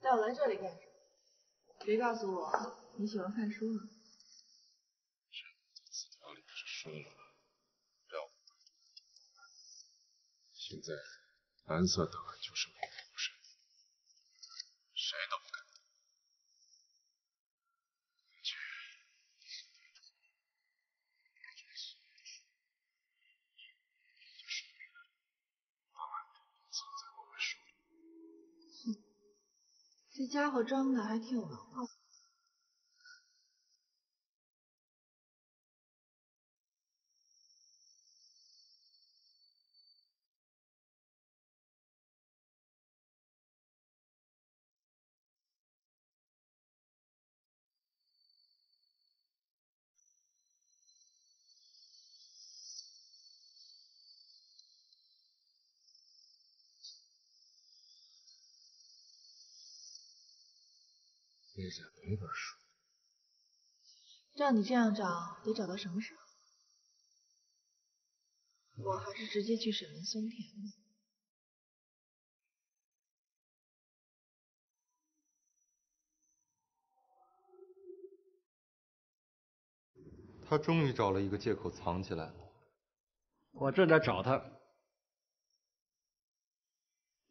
带我来这里干什么？别告诉我你喜欢看书呢。字条里不是说了吗？让我现在蓝色档案就剩你一身，谁都不敢动。而且，这所有的书就说明了档案藏在我们手里。这家伙装的还挺有文化。背着哪本书？照你这样找，得找到什么时候？我还是直接去审问松田吧。他终于找了一个借口藏起来了。我正在找他。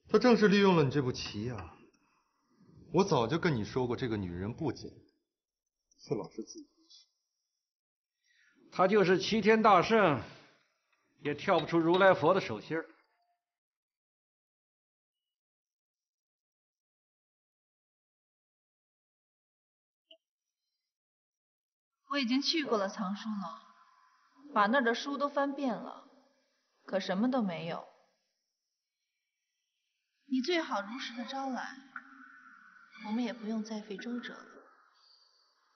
他正是利用了你这步棋呀、我早就跟你说过，这个女人不简单，却老是自以为是。他就是齐天大圣，也跳不出如来佛的手心儿。我已经去过了藏书楼，把那儿的书都翻遍了，可什么都没有。你最好如实的招来，我们也不用再费周折了。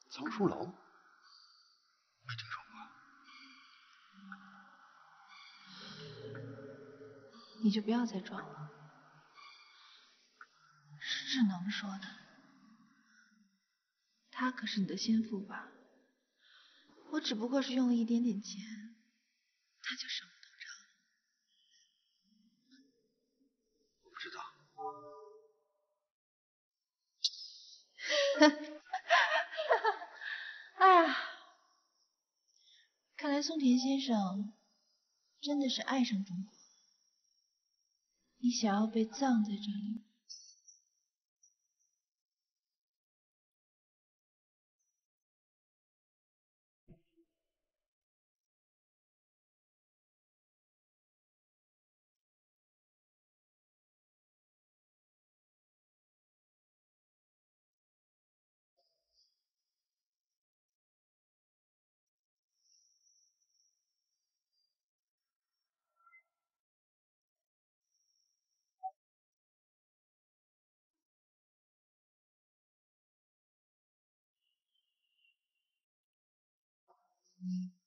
藏书楼？没听说过。你就不要再装了，是智能说的，他可是你的先父吧？我只不过是用了一点点钱，他就什么都知道了。我不知道。哎呀，看来松田先生真的是爱上中国，你想要被葬在这里。mm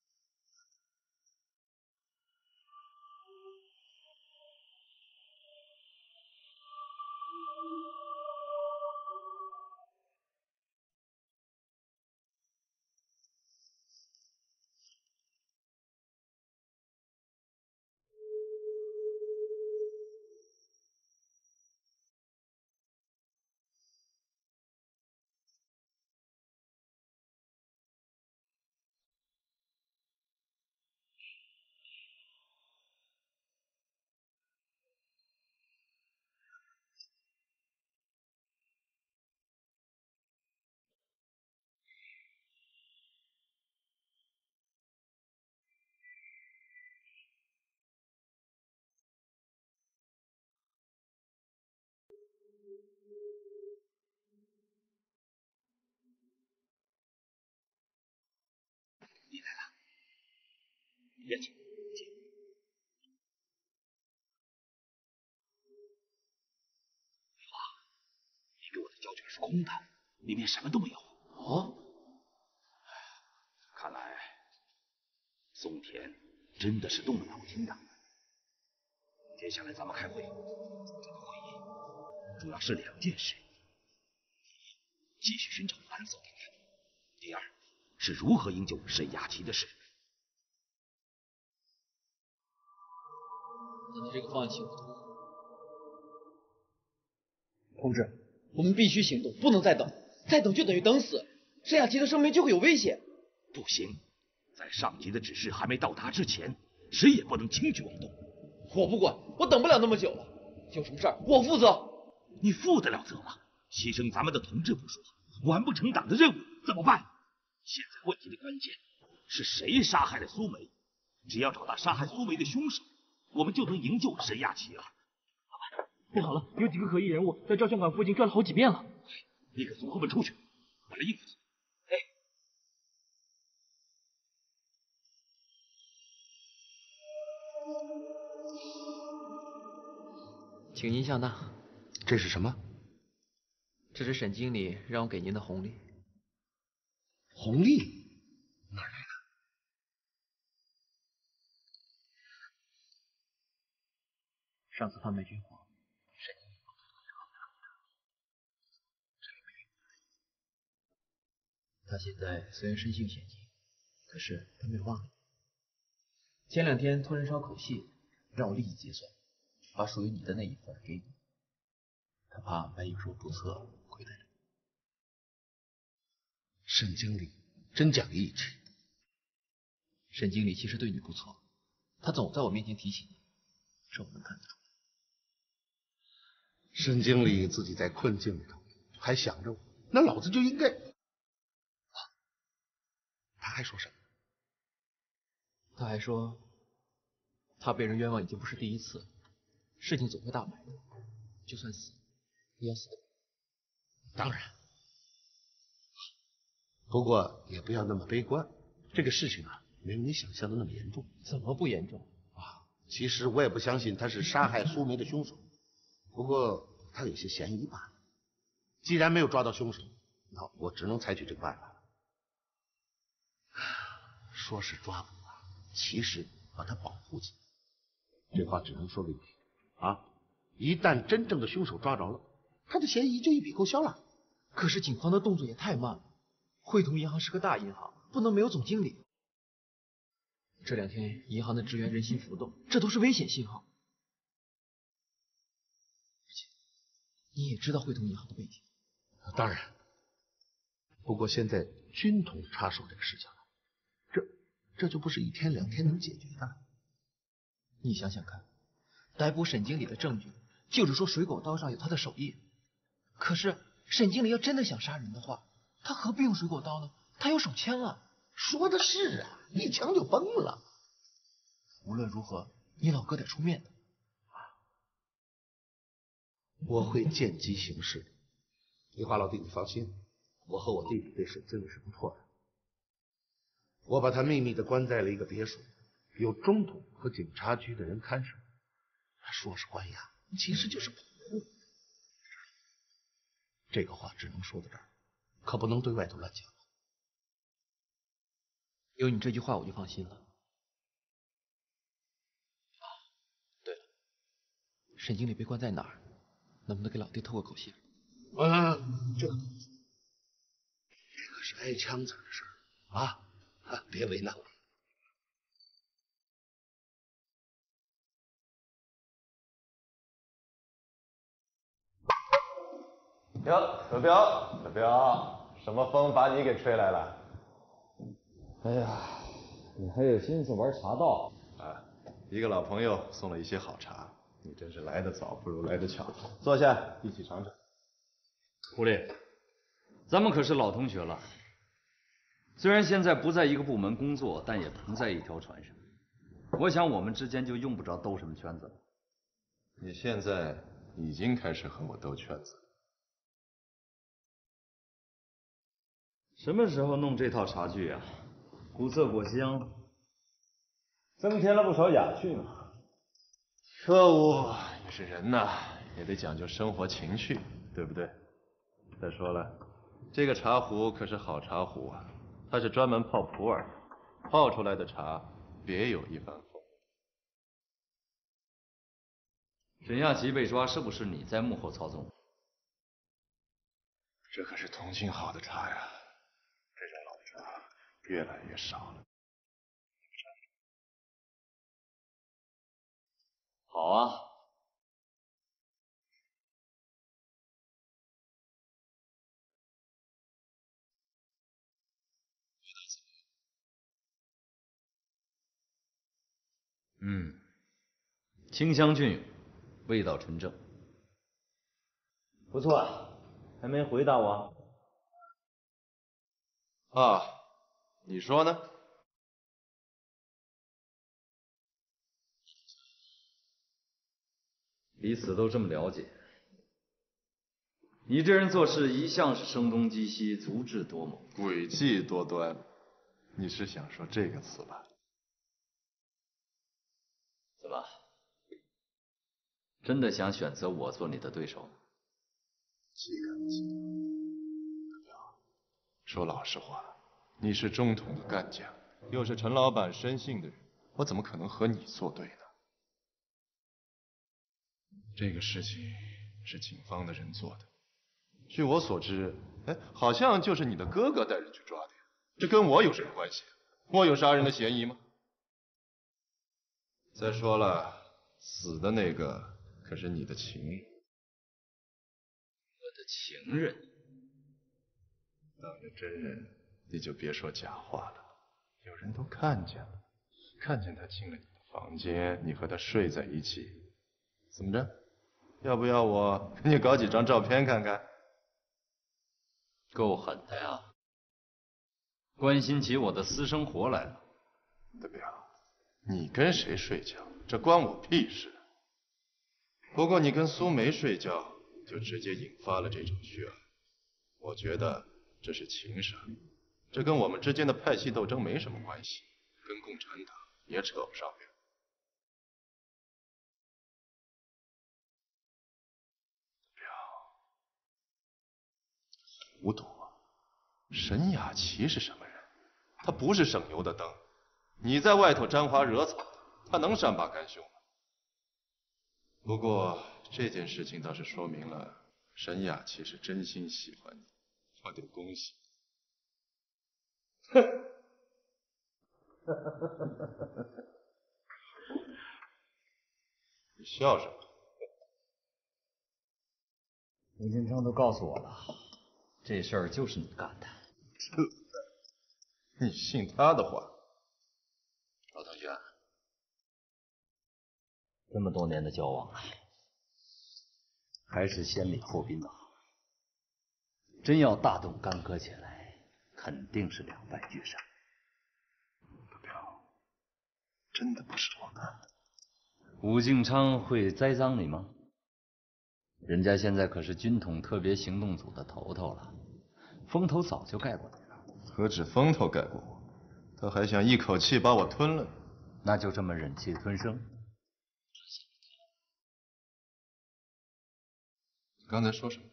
别急，别急你给我的胶卷是空的，里面什么都没有。哦，看来松田真的是动了脑筋的。接下来咱们开会，这个会议主要是两件事：第一，继续寻找蓝色档案；第二，是如何营救沈雅琪的事。那你这个方案行不通？同志，我们必须行动，不能再等，再等就等于等死，沈雅琪的生命就会有危险。不行，在上级的指示还没到达之前，谁也不能轻举妄动。我不管，我等不了那么久了，有什么事儿我负责。你负得了责吗？牺牲咱们的同志不说，完不成党的任务怎么办？现在问题的关键是谁杀害了苏梅？只要找到杀害苏梅的凶手，我们就能营救沈亚琪了。老板不好了，有几个可疑人物在照相馆附近转了好几遍了。立刻从后门出去，我来应付他。请您笑纳。这是什么？这是沈经理让我给您的红利。红利？哪来的？上次贩卖军火，沈经理他现在虽然身陷险境，可是他没有忘了。前两天托人捎口信，让我立即结算，把属于你的那一份给你。他怕万一有什么不测，亏待了你。沈经理真讲义气。沈经理其实对你不错，他总在我面前提起你，这我能看得出来。沈经理自己在困境里头，还想着我，那老子就应该。他还说什么？他还说，他被人冤枉已经不是第一次了，事情总会大白的，就算死，也要死的。当然，不过也不要那么悲观，这个事情啊，没有你想象的那么严重。怎么不严重啊？其实我也不相信他是杀害苏梅的凶手，不过他有些嫌疑罢了。既然没有抓到凶手，那我只能采取这个办法了。说是抓捕啊，其实把他保护起来。这话只能说个一句啊，一旦真正的凶手抓着了，他的嫌疑就一笔勾销了。可是警方的动作也太慢了，汇通银行是个大银行，不能没有总经理。这两天银行的职员人心浮动，这都是危险信号。而且你也知道汇通银行的背景。当然，不过现在军统插手这个事情了。这就不是一天两天能解决的。你想想看，逮捕沈经理的证据就是说水果刀上有他的手印。可是沈经理要真的想杀人的话，他何必用水果刀呢？他有手枪啊！说的是啊，一枪就崩了。无论如何，你老哥得出面的。我会见机行事。梨花老弟，你放心，我和我弟弟对沈经理是不错的。我把他秘密的关在了一个别墅，有中统和警察局的人看守。说是关押，其实就是保护。这个话只能说到这儿，可不能对外头乱讲。有你这句话，我就放心了。啊，对了，沈经理被关在哪儿？能不能给老弟透个口信？啊，这，这可是挨枪子的事儿啊！别为难我。哟，德彪，德彪，什么风把你给吹来了？哎呀，你还有心思玩茶道？啊，一个老朋友送了一些好茶，你真是来得早不如来得巧。坐下，一起尝尝。狐狸，咱们可是老同学了。虽然现在不在一个部门工作，但也同在一条船上。我想我们之间就用不着兜什么圈子了。你现在已经开始和我兜圈子。什么时候弄这套茶具啊？古色古香，增添了不少雅趣嘛。可恶，也是人呐，也得讲究生活情趣，对不对？再说了，这个茶壶可是好茶壶啊。它是专门泡普洱的，泡出来的茶别有一番风味。沈亚琪被抓，是不是你在幕后操纵？这可是同庆好的茶呀，这种老茶越来越少了。好啊。嗯，清香隽永，味道纯正，不错。还没回答我啊？你说呢？彼此都这么了解，你这人做事一向是声东击西，足智多谋，诡计多端。你是想说这个词吧？怎么，真的想选择我做你的对手？岂敢岂说老实话，你是中统的干将，又是陈老板深信的人，我怎么可能和你作对呢？这个事情是警方的人做的，据我所知，哎，好像就是你的哥哥带人去抓的。这跟我有什么关系？我有杀人的嫌疑吗？再说了，死的那个可是你的情人。我的情人？当着真人，你就别说假话了。有人都看见了，看见他进了你的房间，你和他睡在一起。怎么着？要不要我给你搞几张照片看看？够狠的呀！关心起我的私生活来了，德彪，你跟谁睡觉，这关我屁事。不过你跟苏梅睡觉，就直接引发了这场血案。我觉得这是情杀，这跟我们之间的派系斗争没什么关系，跟共产党也扯不上边。糊涂。沈雅琪是什么人？她不是省油的灯。你在外头沾花惹草，她能善罢甘休吗？不过这件事情倒是说明了沈雅琪是真心喜欢你，我得恭喜。哼，你笑什么？吴金昌都告诉我了，这事儿就是你干的。你信他的话？老同学，这么多年的交往了，还是先礼后兵的好。真要大动干戈起来，肯定是两败俱伤。德彪，真的不是我干的。武敬昌会栽赃你吗？人家现在可是军统特别行动组的头头了。风头早就盖过你了，何止风头盖过我，他还想一口气把我吞了。那就这么忍气吞声？刚才说什么？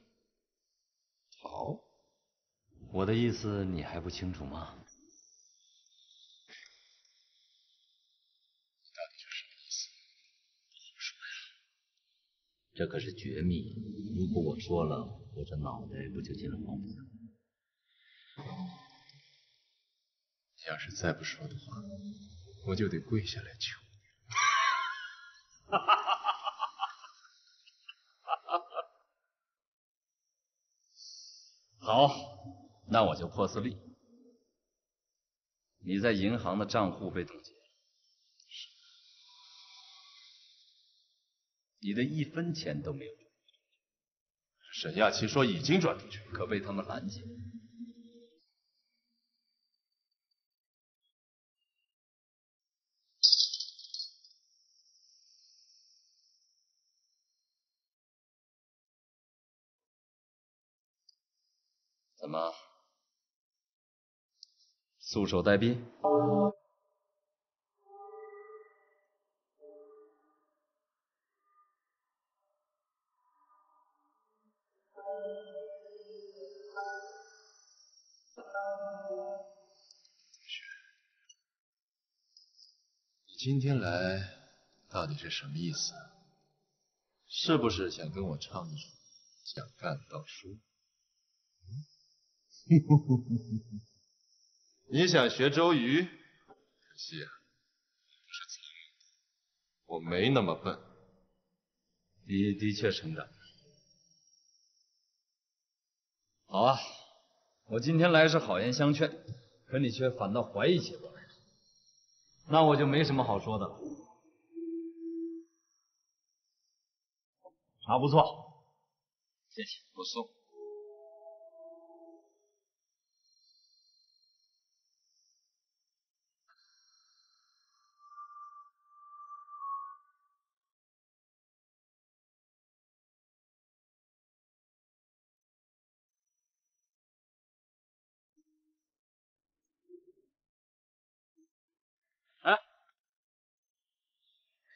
逃？我的意思你还不清楚吗？到底是什么意思？不好说呀，这可是绝密，如果我说了，我这脑袋不就进了黄浦江？你要是再不说的话，我就得跪下来求你。好，那我就破次例。你在银行的账户被冻结你的一分钱都没有。沈亚琪说已经转出去，可被他们拦截。怎么，束手待毙？今天来到底是什么意思？是不是想跟我唱一首《想干盗书》？你想学周瑜？可惜啊，是聪明的，我没那么笨。的的确成长。好啊，我今天来是好言相劝，可你却反倒怀疑起我，那我就没什么好说的了。茶不错。谢谢不送。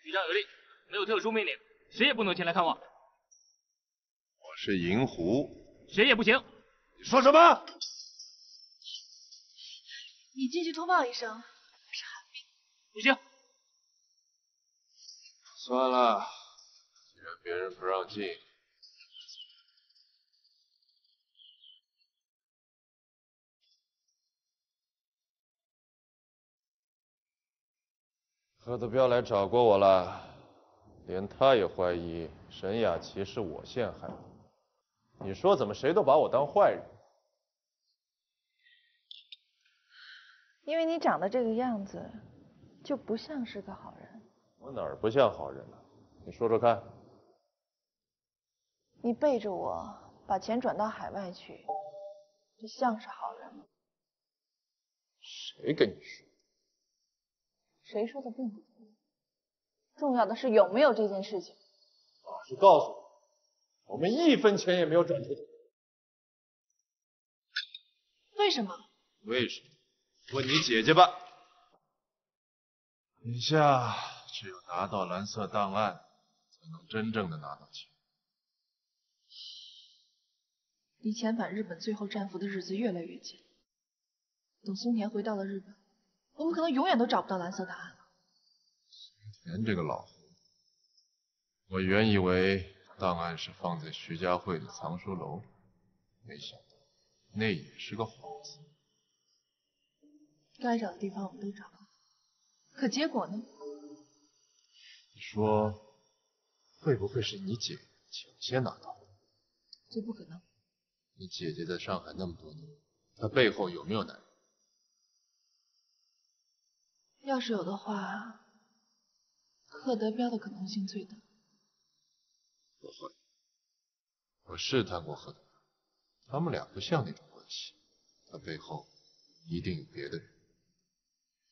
局长有令，没有特殊命令，谁也不能前来看望。我是银狐，谁也不行。你说什么？你进去通报一声，我是寒冰。不行。算了，既然别人不让进，贺德彪来找过我了，连他也怀疑沈雅琪是我陷害的。你说怎么谁都把我当坏人？因为你长得这个样子，就不像是个好人。我哪儿不像好人了？你说说看。你背着我把钱转到海外去，这像是好人吗？谁跟你说？谁说的并不重要，重要的是有没有这件事情。老实告诉我，我们一分钱也没有转出去。为什么？为什么？问你姐姐吧。眼下只有拿到蓝色档案，才能真正的拿到钱。离遣返日本最后战俘的日子越来越近，等松田回到了日本，我们可能永远都找不到蓝色档案了。田这个老狐，我原以为档案是放在徐家汇的藏书楼，没想到那也是个幌子。该找的地方我们都找了，可结果呢？你说会不会是你姐抢先拿到的？这不可能。你姐姐在上海那么多年，她背后有没有男人？要是有的话，贺德彪的可能性最大。不会，我试探过贺德彪，他们俩不像那种关系，他背后一定有别的人。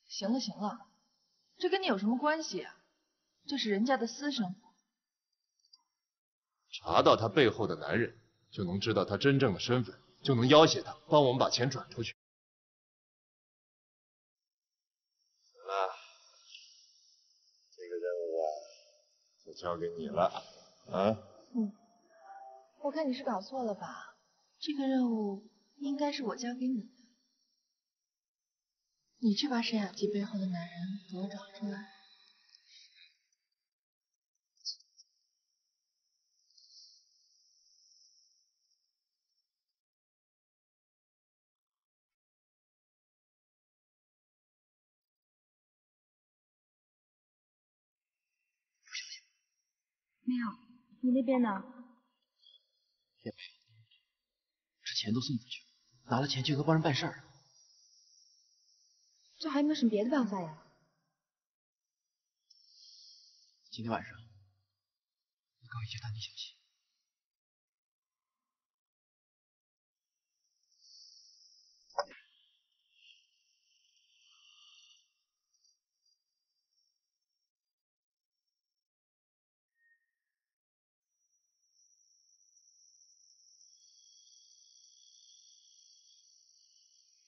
行了行了，这跟你有什么关系啊？这是人家的私生活。查到他背后的男人。就能知道他真正的身份，就能要挟他帮我们把钱转出去。好了，这个任务啊，就交给你了。啊？嗯，我看你是搞错了吧？这个任务应该是我交给你的，你去把沈雅琪背后的男人给我找出来。没有，你那边呢？也没有，这钱都送出去了，拿了钱就该帮人办事儿。这还有没有什么别的办法呀？今天晚上，你搞一些探听消息。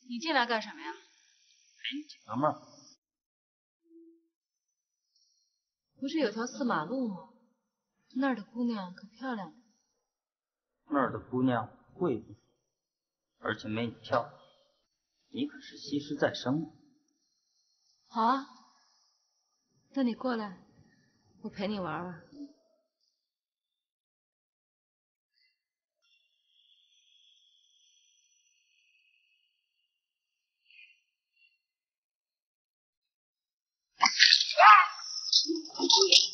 你进来干什么呀？陪你解个闷儿。不是有条四马路吗？那儿的姑娘可漂亮了。那儿的姑娘贵不说，而且没你漂亮。你可是西施再生。好啊，那你过来，我陪你玩玩。你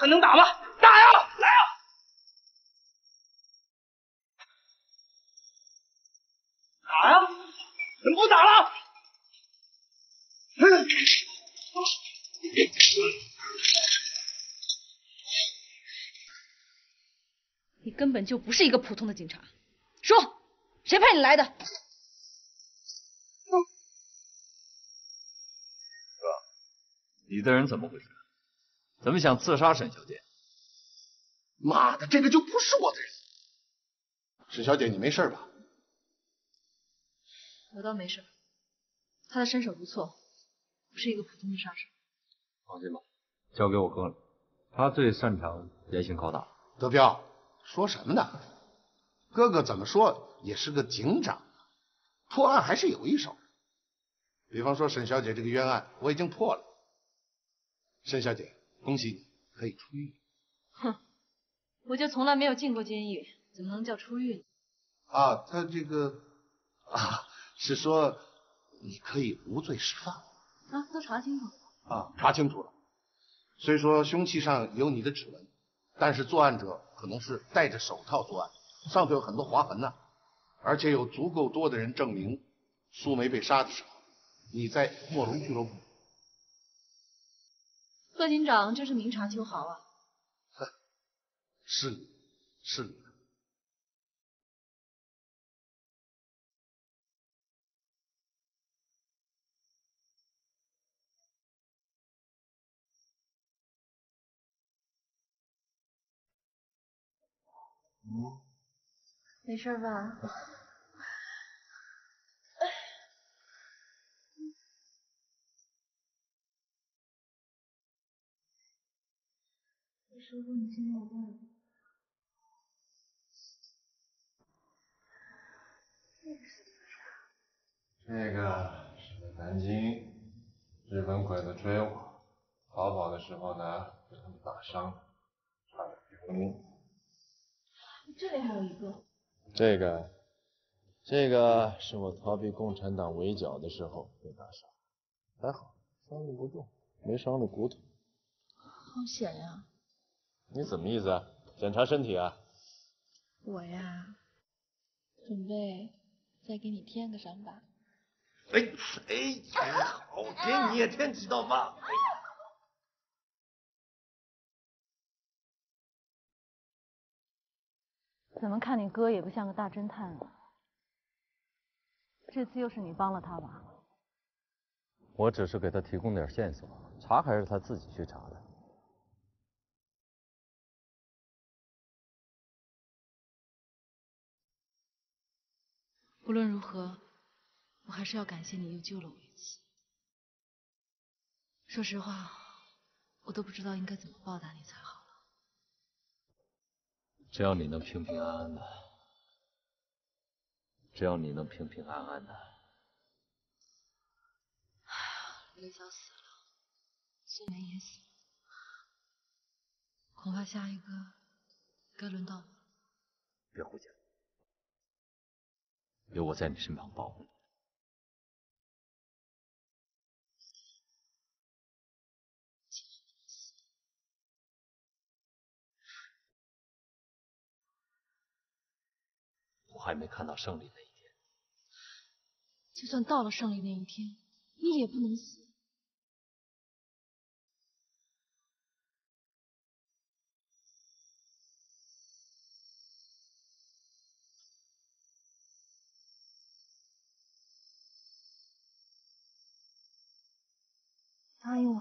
可能打吧。根本就不是一个普通的警察，说，谁派你来的？哥你的人怎么回事？怎么想刺杀沈小姐？妈的，这个就不是我的人。沈小姐，你没事吧？我倒没事，他的身手不错，不是一个普通的杀手。放心吧，交给我哥了，他最擅长严刑拷打。德彪，说什么呢？哥哥怎么说也是个警长，破案还是有一手。比方说沈小姐这个冤案，我已经破了。沈小姐，恭喜你可以出狱。哼，我就从来没有进过监狱，怎么能叫出狱呢？啊，他这个啊，是说你可以无罪释放。啊，都查清楚了。啊，查清楚了。虽说凶器上有你的指纹，但是作案者可能是戴着手套作案，上头有很多划痕呐，而且有足够多的人证明苏梅被杀的时候你在莫龙俱乐部。贺警长真是明察秋毫啊！哼，是你，是你。嗯，没事吧？师傅，你现在有办法？这个是在南京，日本鬼子追我，逃跑的时候呢，被他们打伤了，差点丢命。这里还有一个。这个，这个是我逃避共产党围剿的时候被打伤，还好，伤的不重，没伤着骨头。好险呀！你怎么意思啊？检查身体啊？我呀，准备再给你添个伤疤。哎哎，好，给你也添几道疤。怎么看你哥也不像个大侦探啊？这次又是你帮了他吧？我只是给他提供点线索，查还是他自己去查的。无论如何，我还是要感谢你又救了我一次。说实话，我都不知道应该怎么报答你才好了。只要你能平平安安的，只要你能平平安安的。雷嫂死了，苏梅也死了，恐怕下一个该轮到我了。别胡讲。有我在你身旁保护你。还没看到胜利那一天。就算到了胜利那一天，你也不能死。答应我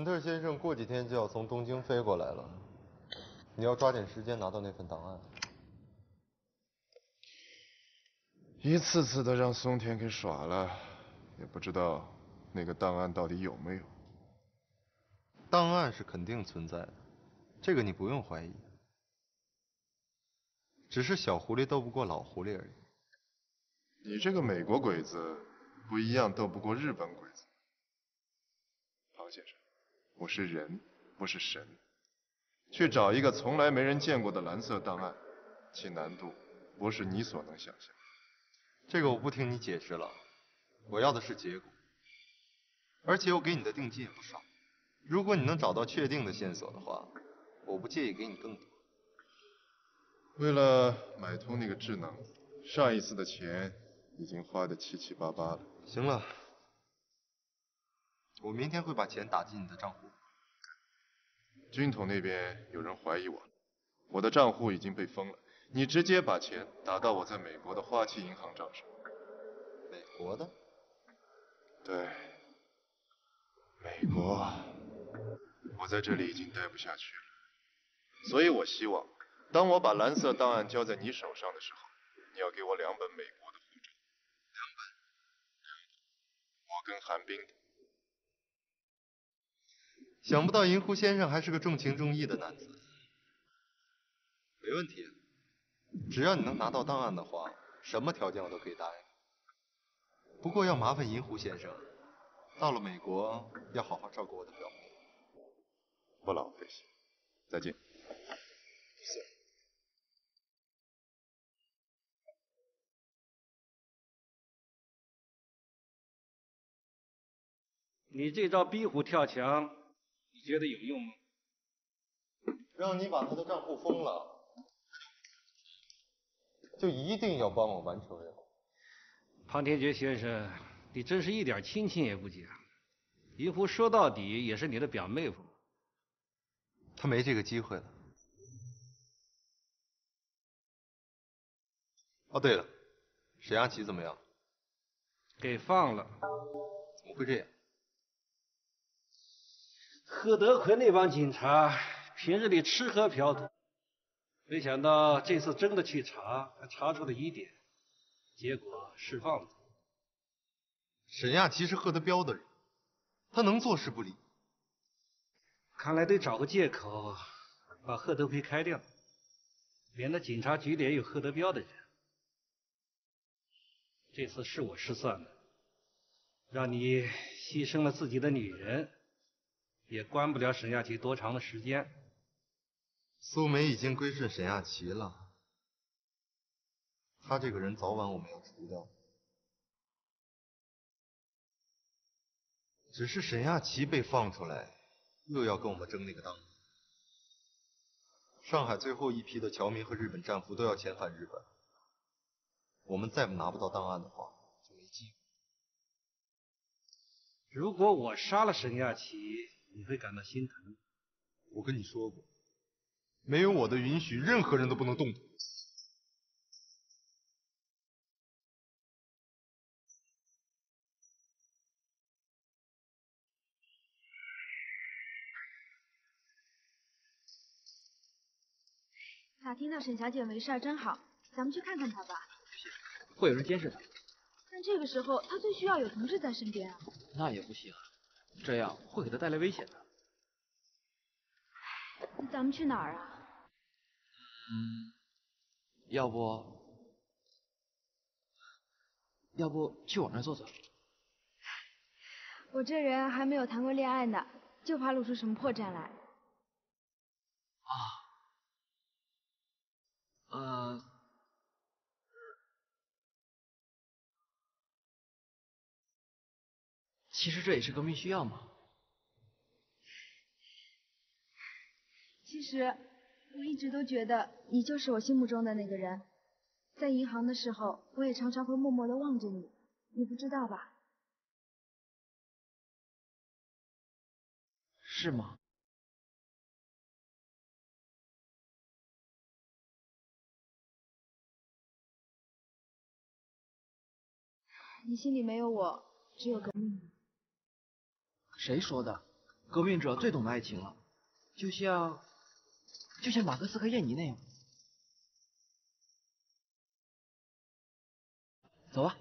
好吗？肯特先生过几天就要从东京飞过来了，你要抓紧时间拿到那份档案。一次次的让松田给耍了，也不知道那个档案到底有没有。档案是肯定存在的，这个你不用怀疑。只是小狐狸斗不过老狐狸而已。你这个美国鬼子不一样，斗不过日本鬼我是人，不是神。去找一个从来没人见过的蓝色档案，其难度不是你所能想象。这个我不听你解释了，我要的是结果。而且我给你的定金也不少，如果你能找到确定的线索的话，我不介意给你更多。为了买通那个智能，上一次的钱已经花的七七八八了。行了，我明天会把钱打进你的账户。军统那边有人怀疑我，我的账户已经被封了，你直接把钱打到我在美国的花旗银行账上。美国的？对，美国。我在这里已经待不下去了，所以我希望，当我把蓝色档案交在你手上的时候，你要给我两本美国的护照，两本，我跟韩冰的。想不到银狐先生还是个重情重义的男子。没问题，只要你能拿到档案的话，什么条件我都可以答应。不过要麻烦银狐先生，到了美国要好好照顾我的表妹。不劳费心，再见。是。你这招逼虎跳墙，你觉得有用吗？让你把他的账户封了，就一定要帮我完成任务。庞天爵先生，你真是一点亲情也不讲。银狐说到底也是你的表妹夫。他没这个机会了。哦，对了，沈亚琪怎么样？给放了。怎么会这样？贺德奎那帮警察平日里吃喝嫖赌，没想到这次真的去查，还查出了疑点，结果释放了。沈亚琪是贺德彪的人，他能坐视不理？看来得找个借口把贺德奎开掉，免得警察局里也有贺德彪的人。这次是我失算了，让你牺牲了自己的女人，也关不了沈亚琪多长的时间。苏梅已经归顺沈亚琪了，他这个人早晚我们要除掉。只是沈亚琪被放出来。又要跟我们争那个档案。上海最后一批的侨民和日本战俘都要遣返日本，我们再不拿不到档案的话，就没机会。如果我杀了沈亚琪，你会感到心疼？我跟你说过，没有我的允许，任何人都不能动他。打听到沈小姐没事，真好，咱们去看看她吧。会有人监视她。但这个时候，她最需要有同事在身边啊。那也不行，这样会给他带来危险的。那咱们去哪儿啊？嗯，要不，要不去我那坐坐？我这人还没有谈过恋爱呢，就怕露出什么破绽来。啊。呃，其实这也是革命需要嘛。其实我一直都觉得你就是我心目中的那个人，在银行的时候，我也常常会默默的望着你，你不知道吧？是吗？你心里没有我，只有革命。谁说的？革命者最懂得爱情了，就像，就像马克思和燕妮那样。走吧。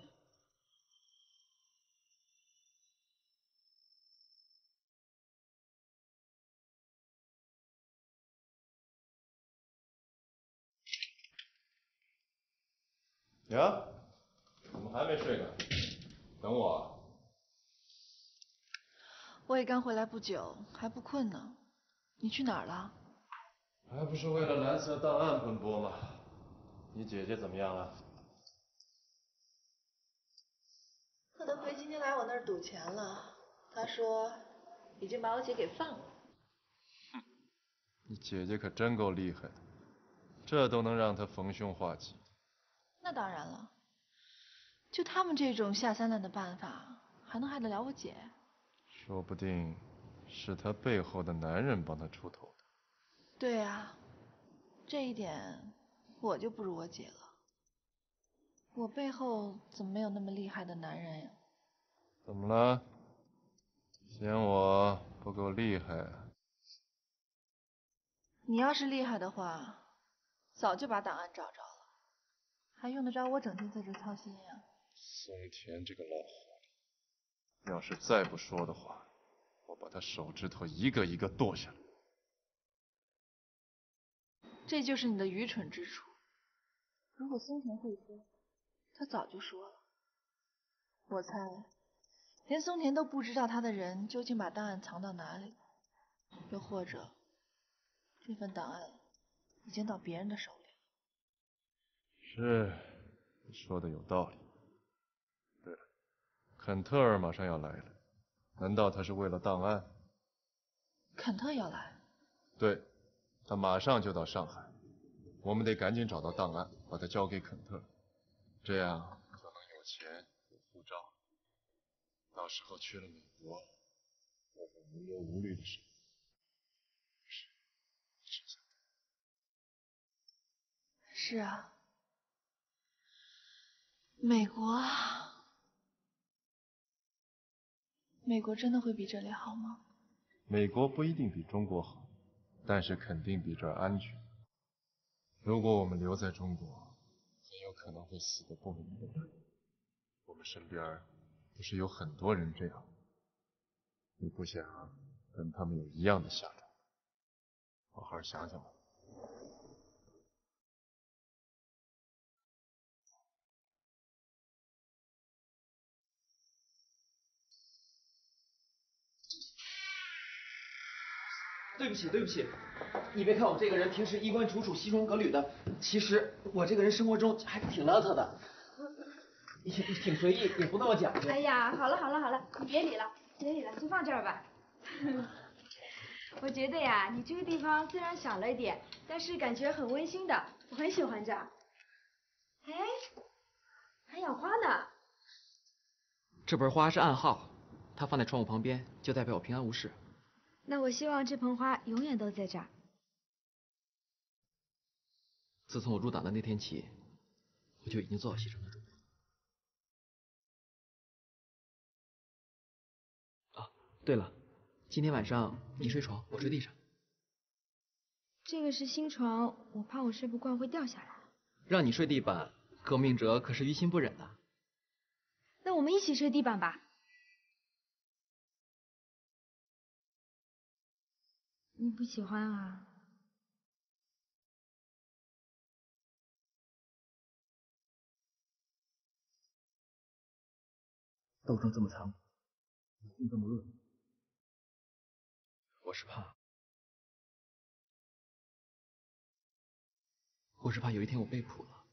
呀？怎么还没睡呢？等我。我也刚回来不久，还不困呢。你去哪儿了？还不是为了蓝色档案奔波吗？你姐姐怎么样了？贺德奎今天来我那儿赌钱了，他说已经把我姐给放了。哼，你姐姐可真够厉害的，这都能让他逢凶化吉。那当然了，就他们这种下三滥的办法，还能害得了我姐？说不定是他背后的男人帮他出头的。对啊，这一点我就不如我姐了。我背后怎么没有那么厉害的男人呀？怎么了？嫌我不够厉害？你要是厉害的话，早就把档案找着了，还用得着我整天在这操心呀？松田这个老狐狸，要是再不说的话，我把他手指头一个一个剁下来。这就是你的愚蠢之处。如果松田会说，他早就说了。我猜，连松田都不知道他的人究竟把档案藏到哪里，又或者，这份档案已经到别人的手里。是，你说的有道理。肯特尔马上要来了，难道他是为了档案？肯特要来？对，他马上就到上海，我们得赶紧找到档案，把它交给肯特，这样可能有钱有护照，到时候去了美国，我们无忧无虑的生活。是啊，美国，美国真的会比这里好吗？美国不一定比中国好，但是肯定比这儿安全。如果我们留在中国，很有可能会死得不明不白。我们身边不是有很多人这样？你不想跟他们有一样的下场？好好想想吧。对不起，对不起，你别看我这个人平时衣冠楚楚、西装革履的，其实我这个人生活中还挺邋遢的，挺挺随意，也不那么讲究。哎呀，好了好了好了，你别理了，别理了，就放这儿吧。我觉得呀，你这个地方虽然小了一点，但是感觉很温馨的，我很喜欢这儿。哎，还养花呢。这盆花是暗号，它放在窗户旁边，就代表我平安无事。那我希望这盆花永远都在这儿。自从我入党的那天起，我就已经做好牺牲的准备。啊，对了，今天晚上你睡床，我睡地上。这个是新床，我怕我睡不惯会掉下来。让你睡地板，革命者可是于心不忍的。那我们一起睡地板吧。你不喜欢啊？斗争这么残酷，人性这么恶劣，我是怕，我是怕有一天我被捕了，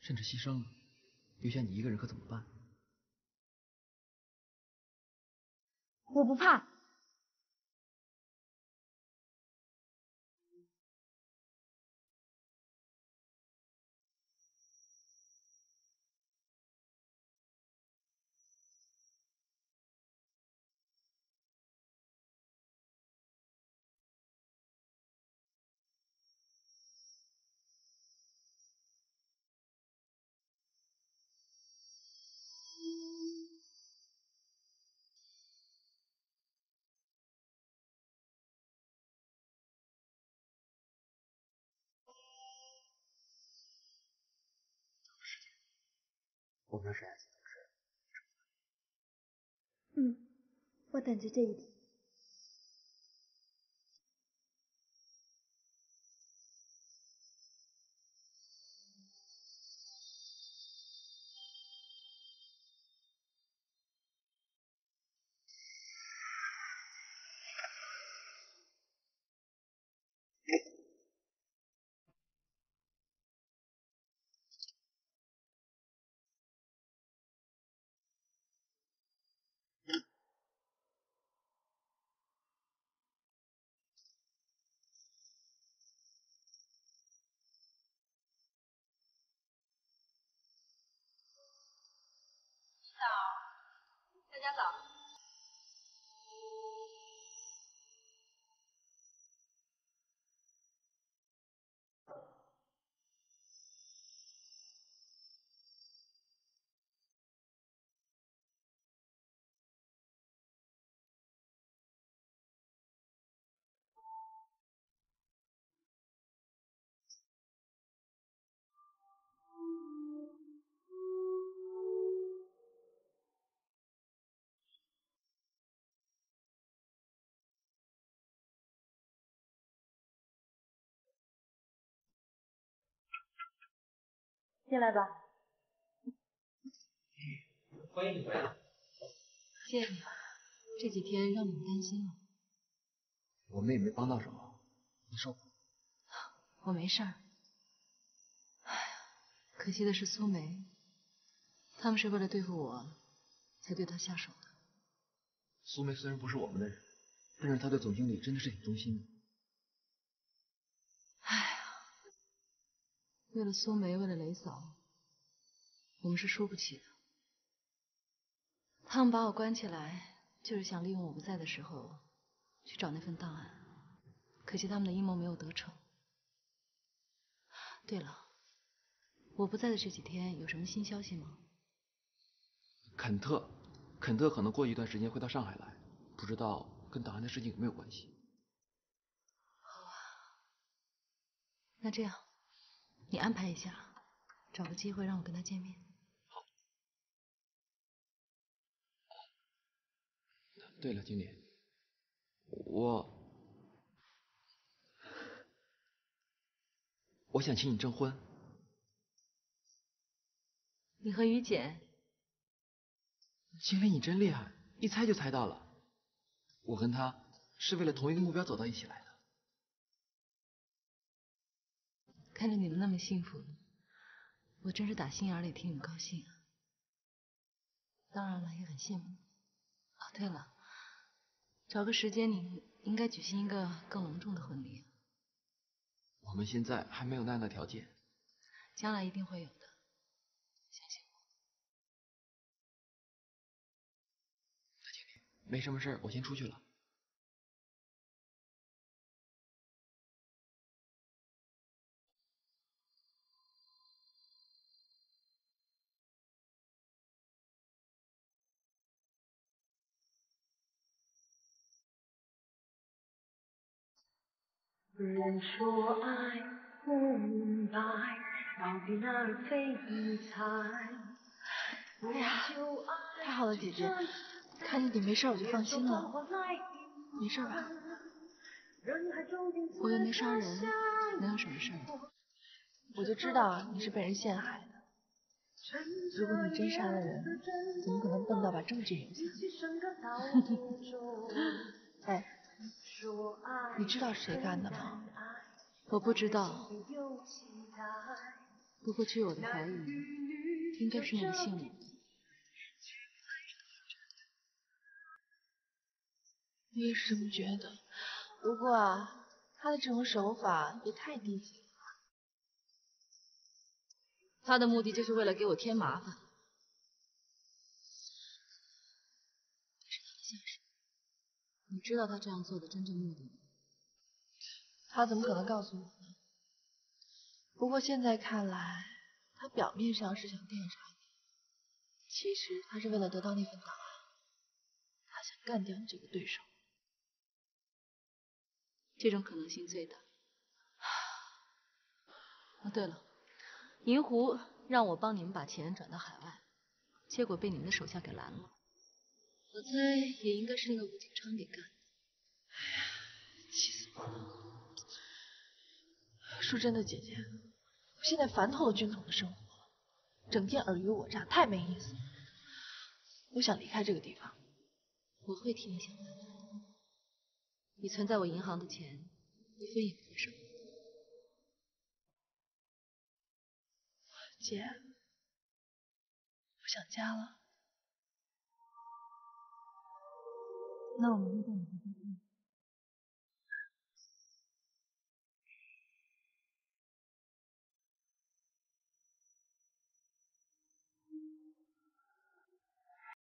甚至牺牲了，留下你一个人可怎么办？我不怕。我们是爱情同志。嗯，我等着这一天。进来吧。欢迎你回来。谢谢你，这几天让你们担心了。我们也没帮到什么，你受苦。我没事儿。哎呀，可惜的是苏梅，他们是为了对付我，才对她下手的。苏梅虽然不是我们的人，但是她对总经理真的是挺忠心的。哎呀，为了苏梅，为了雷嫂，我们是输不起的。他们把我关起来，就是想利用我不在的时候去找那份档案。可惜他们的阴谋没有得逞。对了，我不在的这几天有什么新消息吗？肯特，肯特可能过一段时间会到上海来，不知道跟档案的事情有没有关系。好啊，那这样，你安排一下，找个机会让我跟他见面。对了，经理，我我想请你证婚。你和于简，经理你真厉害，一猜就猜到了。我跟他是为了同一个目标走到一起来的。看着你们那么幸福，我真是打心眼里替你们高兴啊。当然了，也很羡慕。哦，对了。找个时间，你应该举行一个更隆重的婚礼。我们现在还没有那样的条件，将来一定会有的，相信我。大经理，没什么事，我先出去了。人说爱不明白，到底哪儿最精彩？哎呀，太好了，姐姐，看见你没事我就放心了。没事吧？我又没杀人，能有什么事？我就知道你是被人陷害的。如果你真杀了人，怎么可能笨到把证据留下？哎。你知道是谁干的吗？我不知道，不过据我的怀疑，应该是那个姓武的。我也是这么觉得。不过啊，他的这种手法也太低级了。他的目的就是为了给我添麻烦。你知道他这样做的真正目的吗？他怎么可能告诉我呢？不过现在看来，他表面上是想电杀你，其实他是为了得到那份档案，他想干掉你这个对手。这种可能性最大。哦，对了，银狐让我帮你们把钱转到海外，结果被你们的手下给拦了。我猜也应该是那个吴景昌给干的。哎呀，气死我了！说真的，姐姐，我现在烦透了军统的生活，整天尔虞我诈，太没意思了。我想离开这个地方。我会替你想办法。你存在我银行的钱，一分也不会少。姐，我想家了。那我明天带你回家看。